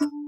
you